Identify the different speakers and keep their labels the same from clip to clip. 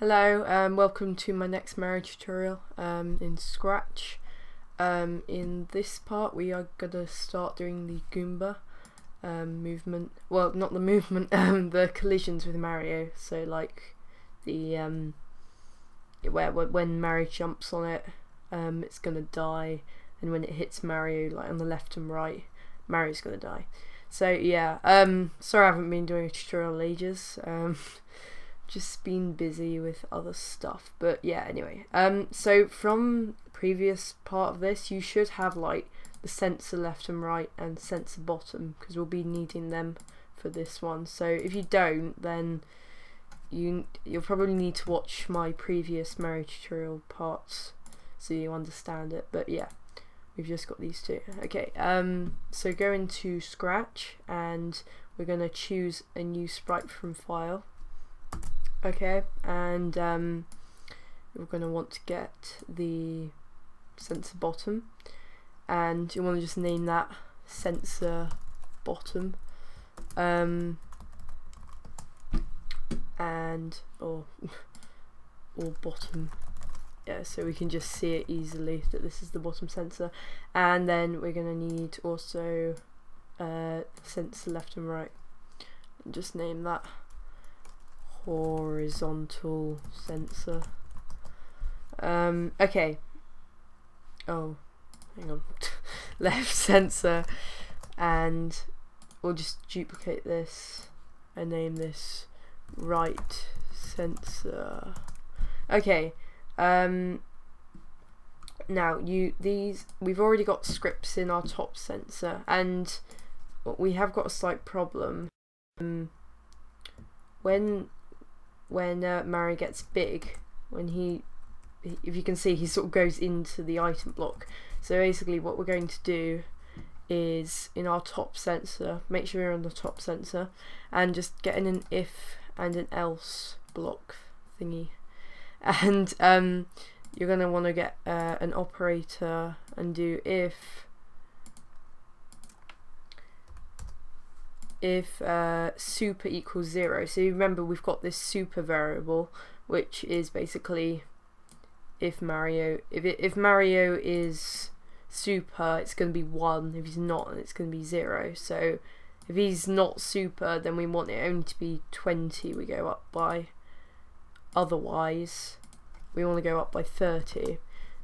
Speaker 1: Hello, um, welcome to my next Mario tutorial um, in Scratch. Um, in this part we are going to start doing the Goomba um, movement, well not the movement, um, the collisions with Mario, so like the um, where when Mario jumps on it it's going to die and when it hits Mario like on the left and right Mario's going to die. So yeah, sorry I haven't been doing a tutorial ages. Just been busy with other stuff but yeah anyway. Um so from previous part of this you should have like the sensor left and right and sensor bottom because we'll be needing them for this one. So if you don't then you you'll probably need to watch my previous Mario tutorial parts so you understand it but yeah we've just got these two. Okay um so go into scratch and we're going to choose a new sprite from file okay and um, you're going to want to get the sensor bottom. And you want to just name that sensor bottom. Um, and or or bottom. Yeah so we can just see it easily that this is the bottom sensor. And then we're going to need also uh, sensor left and right. And just name that horizontal sensor. Um, okay. Oh, hang on. Left sensor. And we'll just duplicate this and name this right sensor. Okay. Um, now you these we've already got scripts in our top sensor and we have got a slight problem. Um, when when uh, Mario gets big, when he, if you can see, he sort of goes into the item block. So basically what we're going to do is in our top sensor, make sure you're on the top sensor, and just get in an if and an else block thingy. And um, you're going to want to get uh, an operator and do if if uh, super equals zero. So remember we've got this super variable which is basically if Mario if it, if Mario is super it's going to be one. If he's not it's going to be zero. So if he's not super then we want it only to be 20 we go up by otherwise we want to go up by 30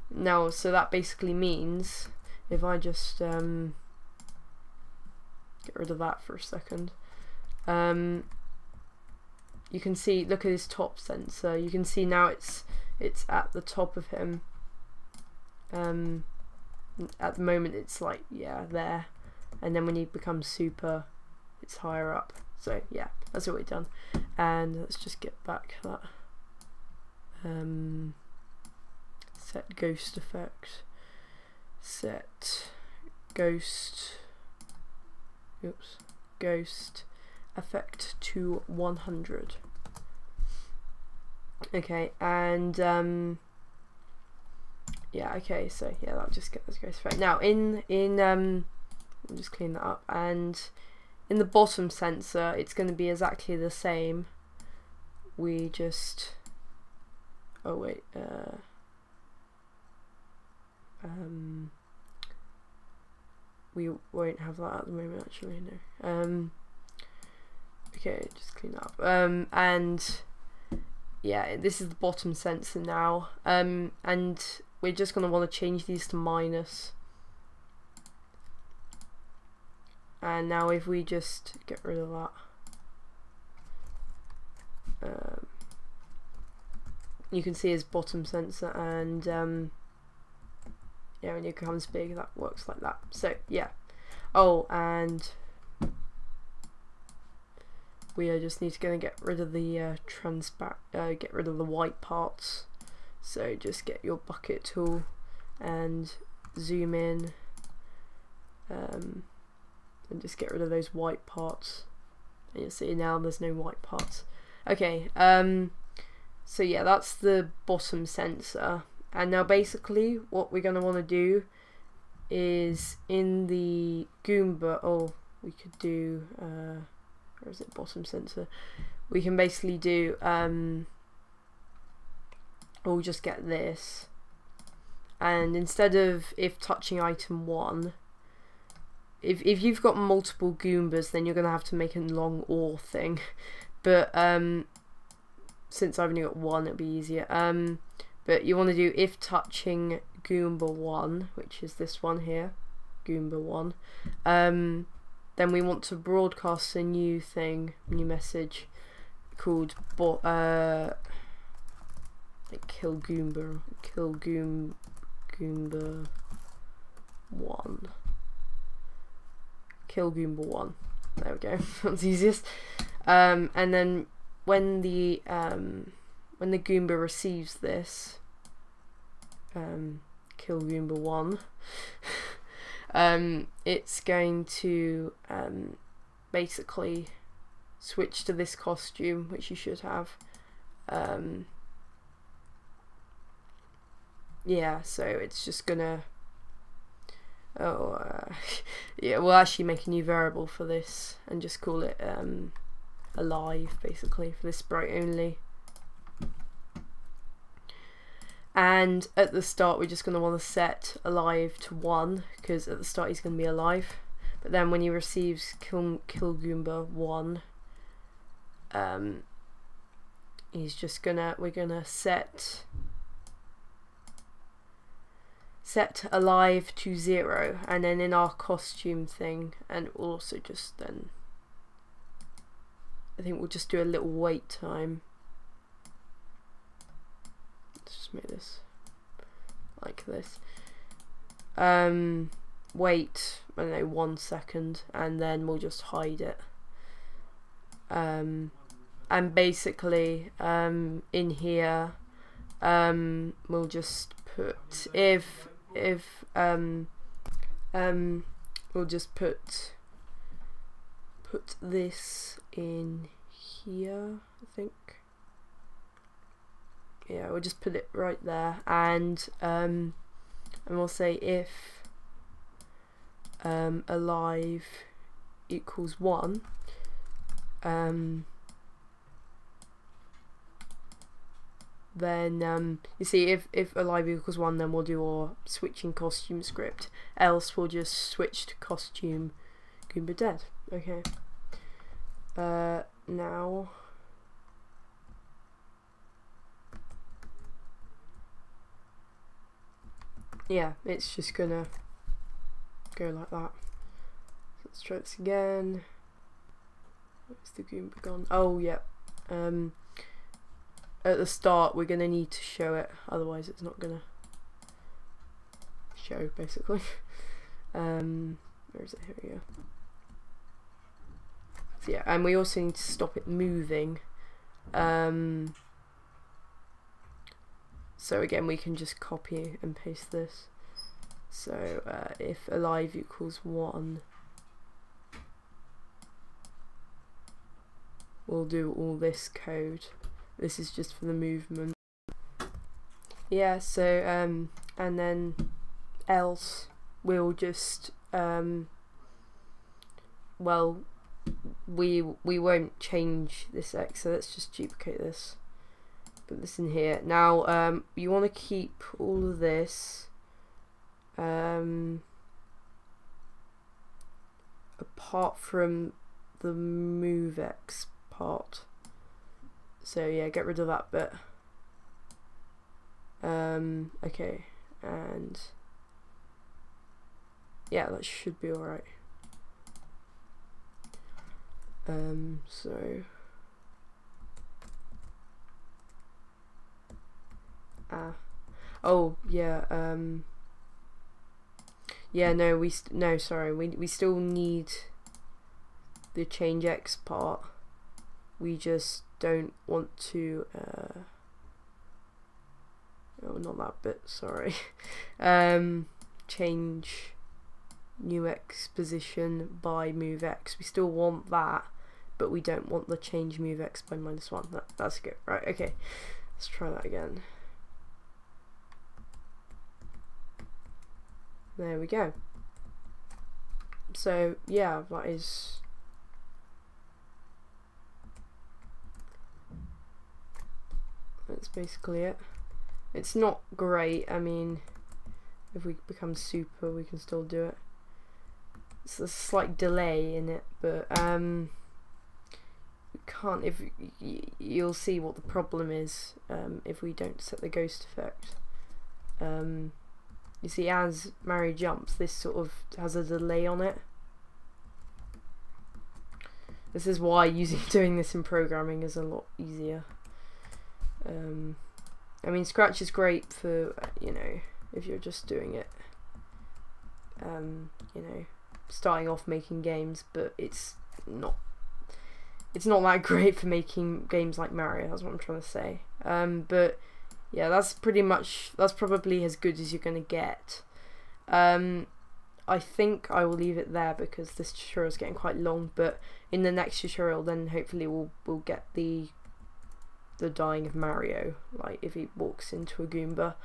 Speaker 1: now so that basically means if I just um, rid of that for a second. Um, you can see, look at his top sensor. You can see now it's it's at the top of him. Um, at the moment, it's like yeah there, and then when he becomes super, it's higher up. So yeah, that's what we've done. And let's just get back that. Um, set ghost effect. Set ghost oops, ghost effect to 100. Okay, and um, yeah, okay, so yeah, that'll just get this ghost effect. Now in in um, I'll just clean that up, and in the bottom sensor, it's going to be exactly the same. We just oh wait, uh, um, we won't have that at the moment actually no. Um, okay just clean up. Um, and yeah this is the bottom sensor now. Um, and we're just going to want to change these to minus. And now if we just get rid of that um, you can see his bottom sensor and um, yeah, when it becomes big, that works like that. So yeah. Oh, and we are just need to go and get rid of the uh, transparent, uh, get rid of the white parts. So just get your bucket tool and zoom in, um, and just get rid of those white parts. And you see now there's no white parts. Okay. Um. So yeah, that's the bottom sensor. And now basically what we're going to want to do is in the Goomba, oh, we could do, uh, where is it, bottom sensor? We can basically do, um, we'll just get this. And instead of if touching item 1, if, if you've got multiple Goombas, then you're going to have to make a long OR thing. But um, since I've only got one, it'll be easier. Um, but you want to do if touching Goomba 1, which is this one here, Goomba 1, um, then we want to broadcast a new thing, new message called uh, kill Goomba, kill Goom, Goomba 1. Kill Goomba 1. There we go, that's easiest. Um, and then when the um, when the Goomba receives this, um, kill Goomba 1, um, it's going to um, basically switch to this costume, which you should have. Um, yeah, so it's just gonna. Oh, uh, yeah, we'll actually make a new variable for this and just call it um, alive, basically, for this sprite only. And at the start, we're just going to want to set alive to 1, because at the start he's going to be alive. But then when he receives Kill, Kill Goomba 1, um, he's just gonna, we're gonna set set alive to zero and then in our costume thing and also just then I think we'll just do a little wait time just make this like this. Um wait I don't know one second and then we'll just hide it. Um and basically um in here um we'll just put if if um um we'll just put put this in here I think yeah we'll just put it right there. And um and we'll say if um alive equals one um then um, you see if, if alive equals 1 then we'll do our switching costume script. Else we'll just switch to costume Goomba dead. Okay. Uh, now yeah it's just gonna go like that. Let's try this again. Where's the Goomba gone? Oh yeah. Um, at the start we're going to need to show it otherwise it's not going to show basically. Um, where is it? Here we go. So yeah and we also need to stop it moving. Um, so again we can just copy and paste this. So uh, if alive equals 1 we'll do all this code. This is just for the movement. Yeah so um and then else we'll just um well we we won't change this x so let's just duplicate this put this in here now um you want to keep all of this um apart from the move x part so yeah, get rid of that bit. Um, okay, and yeah, that should be alright. Um, so ah, oh yeah, um, yeah, no, we no, sorry, we we still need the change X part. We just don't want to uh, oh not that bit sorry. Um, change new x position by move x. We still want that but we don't want the change move x by minus one. That, that's good. Right okay. Let's try that again there we go so yeah that is that's basically it It's not great. I mean, if we become super, we can still do it. It's a slight delay in it, but um, can't. If you'll see what the problem is um, if we don't set the ghost effect. Um, you see, as Mario jumps, this sort of has a delay on it. This is why using doing this in programming is a lot easier. Um, I mean, Scratch is great for you know if you're just doing it. Um, you know, starting off making games, but it's not it's not that great for making games like Mario. That's what I'm trying to say. Um, but yeah, that's pretty much that's probably as good as you're gonna get. Um, I think I will leave it there because this tutorial is getting quite long. But in the next tutorial, then hopefully we'll we'll get the the dying of Mario, like if he walks into a Goomba,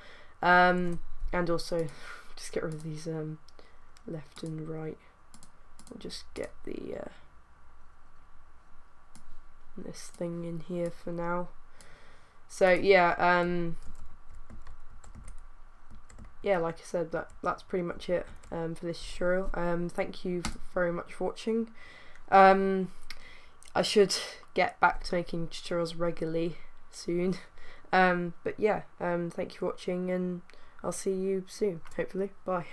Speaker 1: um, and also just get rid of these um, left and right. We'll just get the uh, this thing in here for now. So yeah, um, yeah, like I said, that that's pretty much it um, for this tutorial. Um, thank you very much for watching. Um, I should get back to making tutorials regularly soon. Um, but yeah, um, thank you for watching and I'll see you soon, hopefully. Bye.